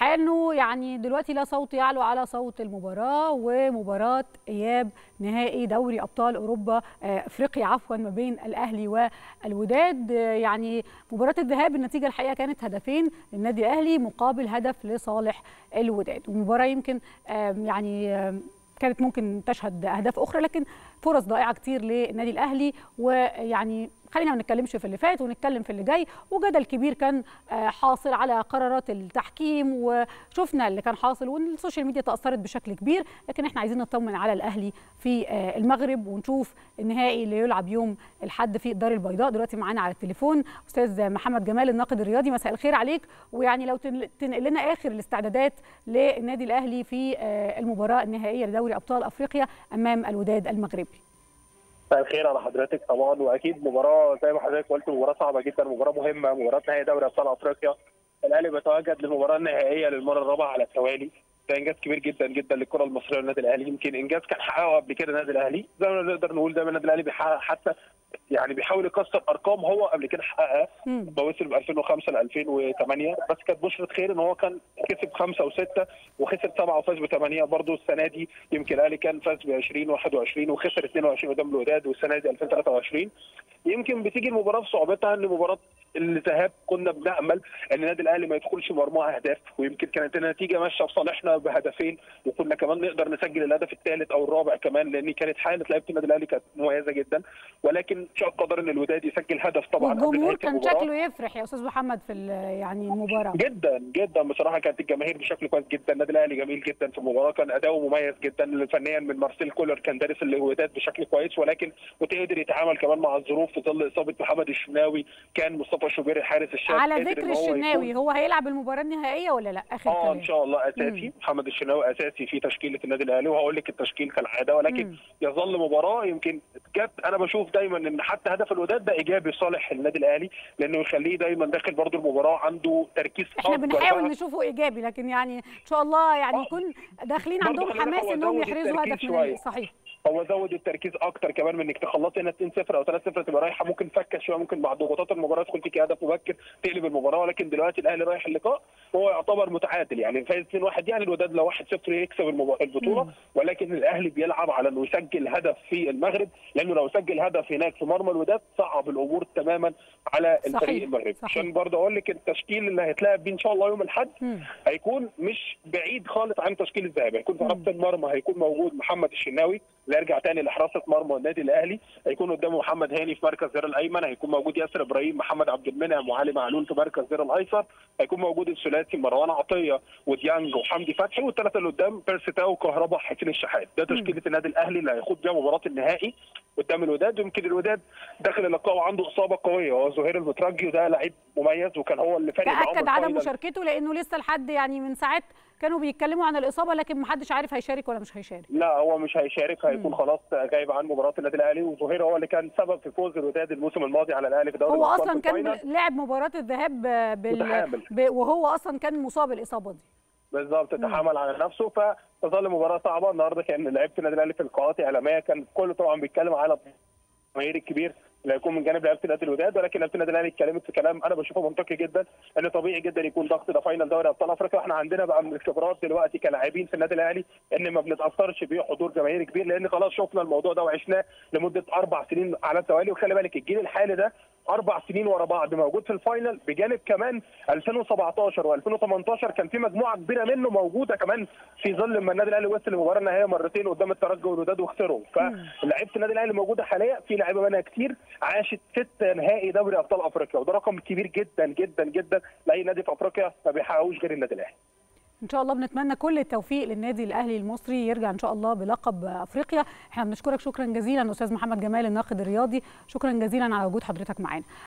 الحقيقة انه يعني دلوقتي لا صوت يعلو على صوت المباراة ومباراة إياب نهائي دوري أبطال أوروبا إفريقيا عفوا ما بين الأهلي والوداد. يعني مباراة الذهاب النتيجة الحقيقة كانت هدفين للنادي الأهلي مقابل هدف لصالح الوداد. ومباراة يمكن يعني كانت ممكن تشهد أهداف أخرى لكن فرص ضائعة كتير للنادي الأهلي ويعني خلينا ما نتكلمش في اللي فات ونتكلم في اللي جاي. وجدل كبير كان حاصل على قرارات التحكيم وشفنا اللي كان حاصل وال social media تأثرت بشكل كبير. لكن إحنا عايزين نطمن على الأهلي في المغرب ونشوف النهائي اللي يلعب يوم الأحد في الدار البيضاء. دلوقتي معانا على التليفون أستاذ محمد جمال الناقد الرياضي. مساء الخير عليك. ويعني لو تنقل لنا آخر الاستعدادات للنادي الأهلي في المباراة النهائية لدوري أبطال أفريقيا أمام الوداد المغربي مساء الخير على حضرتك طبعا وأكيد مباراة زي ما حضرتك قلت مباراة صعبة جدا مباراة مهمة مباراة نهائي دوري أبطال أفريقيا. الأهلي بيتواجد للمباراه النهائيه للمرة الرابعة على التوالي. ده إنجاز كبير جدا جدا للكرة المصرية والنادي الأهلي. يمكن إنجاز كان حققه قبل كده النادي الأهلي. زي ما نقدر نقول دايما النادي الأهلي بيحقق حتى يعني بيحاول يكسر أرقام هو قبل كده حققها وصل ب 2005 ل 2008 بس كانت بشرة خير إن هو كان كسب خمسة وستة وخسر سبعة وفاز بثمانيه برضه السنة دي يمكن الأهلي كان فاز ب 20 21 وخسر 22 قدام الوداد والسنة دي 2023 يمكن بتيجي المباراة في صعوبتها إن مباراة الذهاب كنا بنأمل إن النادي الأهلي ما يدخلش مرمى أهداف ويمكن كانت النتيجة ماشية في صالحنا بهدفين وكنا كمان نقدر نسجل الهدف الثالث أو الرابع كمان لأن كانت حالة لعيبة النادي الأهلي كانت مميزة جدا. ولكن شاء قدر ان الوداد يسجل هدف طبعا الجمهور كان شكله يفرح يا أستاذ محمد في يعني المباراة. جدا جدا. بصراحة كانت الجماهير بشكل كويس جدا. النادي الأهلي جميل جدا في المباراة. كان أداؤه مميز جدا فنيا من مارسيل كولر. كان دارس الوداد بشكل كويس ولكن وتقدر يتعامل كمان مع الظروف في ظل إصابة محمد الشناوي. كان مصطفى شوبير حارس الشاب على ذكر الشناوي هو هيلعب المباراة النهائية ولا لأ؟ آخر آه إن شاء الله أساسي. مم. محمد الشناوي أساسي في تشكيلة النادي الأهلي. وهقول لك التشكيل كالعادة ولكن مم. يظل مباراة. يمكن جت أنا بشوف دايما إن حتى هدف الوداد ده إيجابي صالح النادي الأهلي لأنه يخليه دايما داخل برضه المباراة عنده تركيز إحنا بنحاول نشوفه إيجابي لكن يعني إن شاء الله يعني يكون داخلين عندهم حماس إنهم يحرزوا هدف من صحيح. هو زود التركيز أكتر كمان من إنك تخلصي هنا 2 0 أو 3 0 تبقى رايحة. ممكن فكة شوية ممكن بعد ضغوطات المباراة تدخل فيك هدف مبكر تقلب المباراة. ولكن دلوقتي الأهلي رايح اللقاء هو يعتبر متعادل. يعني فايز 2 1 يعني الوداد لو 1 0 يكسب البطولة. ولكن الأهلي بيلعب على إنه يسجل هدف في المغرب. لأنه لو سجل هدف هناك في مرمى الوداد صعب الأمور تماما على الفريق المغربي. عشان برضه أقول لك التشكيل اللي هيتلعب بيه إن شاء الله يوم الأحد هيكون مش بعيد خالص عن تشكيل الذهاب. هيكون في حراسه المرمى هيكون موجود محمد الشناوي. اللي يرجع تاني لحراسة مرمى النادي الأهلي. هيكون قدامه محمد هاني في مركز زير الأيمن. هيكون موجود ياسر إبراهيم محمد عبد المنعم وعلي معلول في مركز زير الأيسر. هيكون موجود الثلاثي مروان عطية وديانج وحمدي فتحي والثلاثة اللي قدام بيرسي تاو وكهربا حسين الشحات. ده تشكيلة النادي الأهلي اللي هيخوض بيها مباراة النهائي. قدام الوداد يمكن الوداد داخل اللقاء وعنده إصابة قوية. هو زهير المترجي وده لعيب مميز وكان هو اللي فارق معاهم تاكد عدم مشاركته لأنه لسه لحد يعني من ساعات كانوا بيتكلموا عن الإصابة لكن ما حدش عارف هيشارك ولا مش هيشارك. لا هو مش هيشارك هيكون خلاص غايب عن مباراة النادي الأهلي وزهير هو اللي كان سبب في فوز الوداد الموسم الماضي على الأهلي في دوري هو أصلا كان لعب مباراة الذهاب بال... ب... وهو أصلا كان مصاب الإصابة دي. بالظبط تحمل على نفسه فتظل مباراة صعبة. النهارده كان لعيبة النادي الأهلي في القاءات اعلاميه كان كله طبعا بيتكلم على الجماهير الكبير اللي هيكون من جانب لعيبة النادي الوداد. ولكن لعيبة النادي الأهلي اتكلمت في كلام أنا بشوفه منطقي جدا إن طبيعي جدا يكون ضغط ده final دوري أبطال أفريقيا. إحنا عندنا بقى من الخبرات دلوقتي كلاعبين في النادي الأهلي إن ما بنتأثرش بحضور جماهيري كبير لأن خلاص شفنا الموضوع ده وعشناه لمدة أربع سنين على التوالي. وخلي بالك الجيل الحالي ده أربع سنين ورا بعض موجود في ال final بجانب كمان 2017 و2018 كان في مجموعة كبيرة منه موجودة كمان في ظل لما النادي الأهلي وصل للمباراه النهائية مرتين قدام الترجي والوداد وخسروا فلعيبة النادي الأهلي موجودة حاليا في لعيبة منها كتير عاشت ست نهائي دوري أبطال أفريقيا وده رقم كبير جدا جدا جدا لأي نادي في أفريقيا ما بيحققوش غير النادي الأهلي. إن شاء الله بنتمنى كل التوفيق للنادي الأهلي المصري يرجع إن شاء الله بلقب أفريقيا. إحنا بنشكرك شكرا جزيلا أستاذ محمد جمال الناقد الرياضي. شكرا جزيلا على وجود حضرتك معانا.